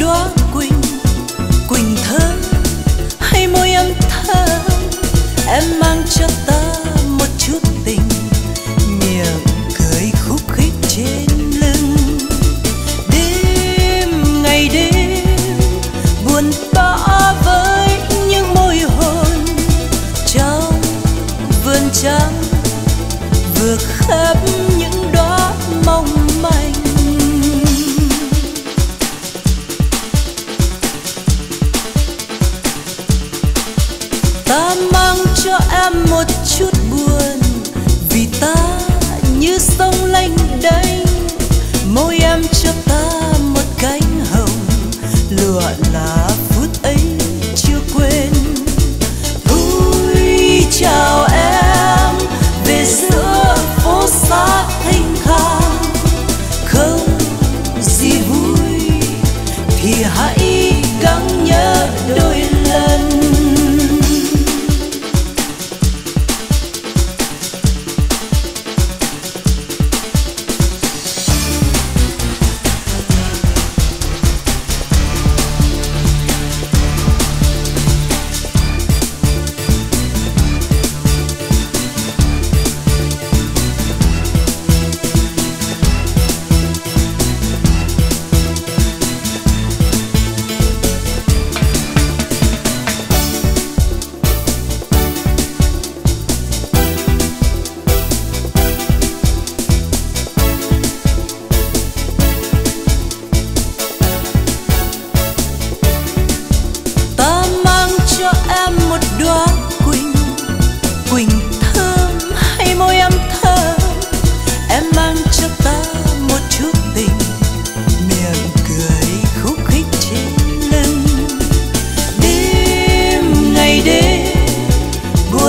đóa quỳnh quỳnh ta mang cho em một chút buồn, vì ta như sông lênh đênh. Môi em cho ta một cánh hồng, lụa là phút ấy chưa quên. Ôi chào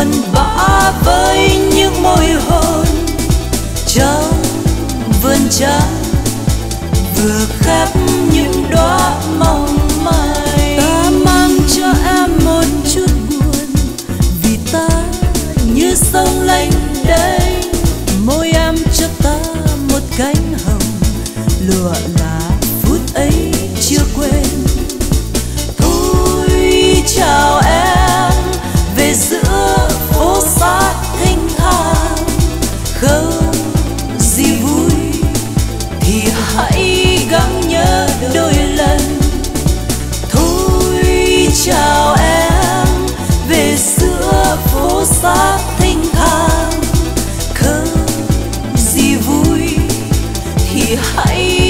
buồn bã với những môi hôn trong vườn trắng vừa khép những đóa mong mai ta mang cho em một chút buồn vì ta như sông lanh đây môi em cho ta một cánh hồng lụa là chào em về xưa phố xa thanh thang. Khơi gì vui thì hãy